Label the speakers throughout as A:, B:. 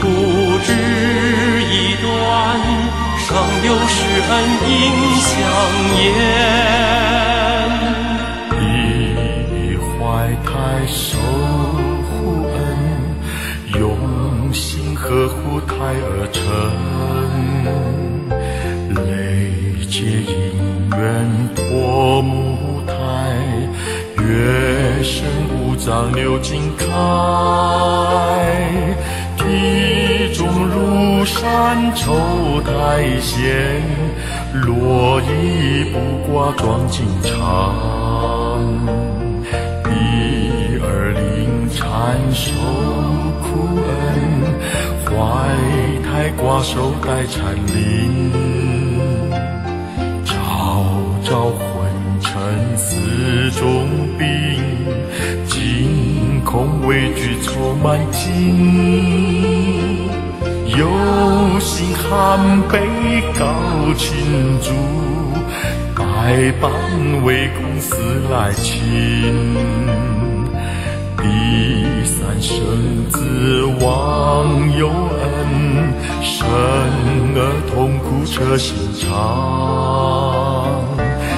A: 苦只一段，上有施恩应相言。
B: 你怀胎受护恩，用心呵护胎儿成，累劫因缘托母胎，月生五脏流经开，体重如山抽苔藓，落衣不挂装进肠。一二零缠手苦恩，怀胎挂手待禅林，朝朝昏沉思中病，惊恐畏惧愁满襟。有心含悲告亲主，百般为公司来亲。第三生子望有恩，生儿痛苦彻心肠。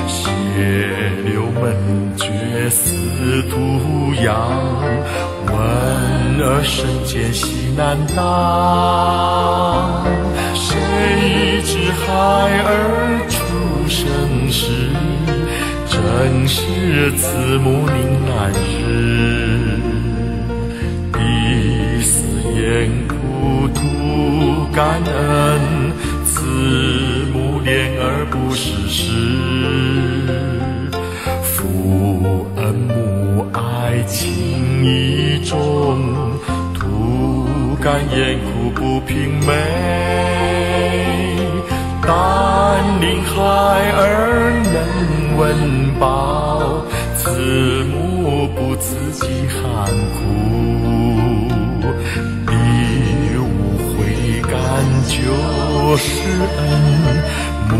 B: 谢门绝死土养，问儿身艰喜难当。谁知孩儿出生时，正是慈母临难日。情意重，图感言苦不平美。但令孩儿能温饱，慈母不自己寒苦。你无悔甘就是恩，母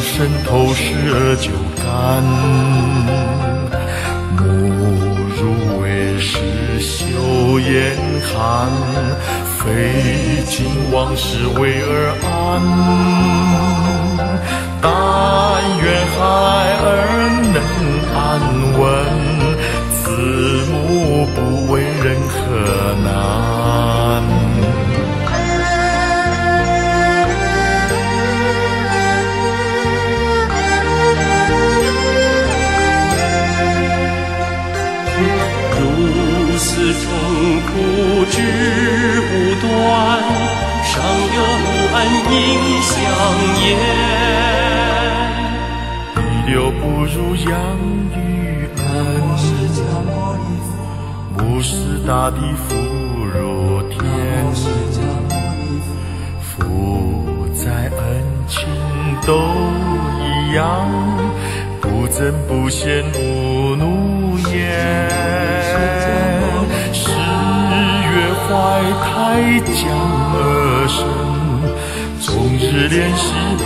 B: 身透视而就严寒，费尽往事为儿安。但愿孩儿
A: 恩应相言。
B: 地流不如养育恩，母是大地，父如天。父在恩情都一样，不增不嫌，不怒言。十月怀胎将儿生，是怜惜不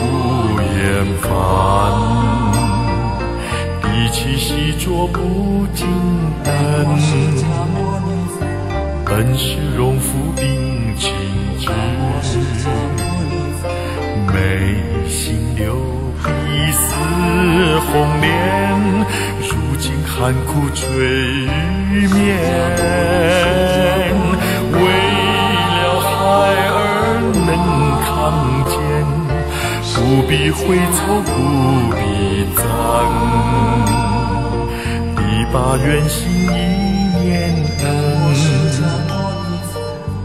B: 厌烦，比起细琢不精丹，本是荣福并情致，眉心留一丝红莲，如今寒苦催日眠。不必回头，不必赞。第八愿心一念恩。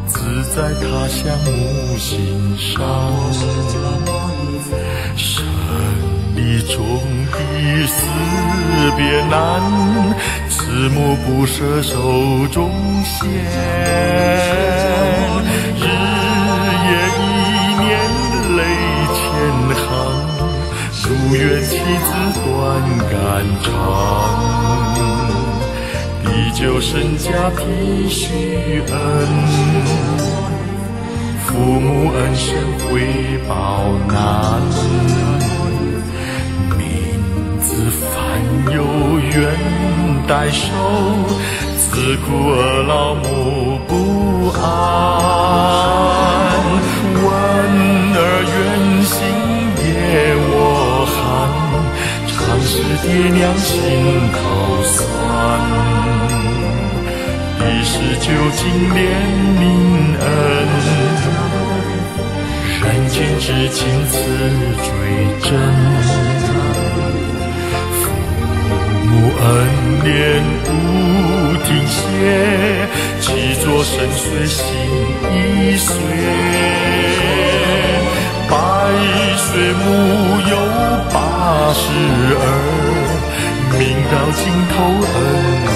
B: 自在他乡母心上，生离中的死别难，慈母不舍手中线，天寒，如愿妻子断肝肠。地久身家体恤恩，父母恩深回报难。名字凡有缘代收，自古儿老母爹娘心头酸。一世究竟怜悯恩，人间至情此最真。父母恩念不停歇，七座深邃心已碎。百岁母到尽头。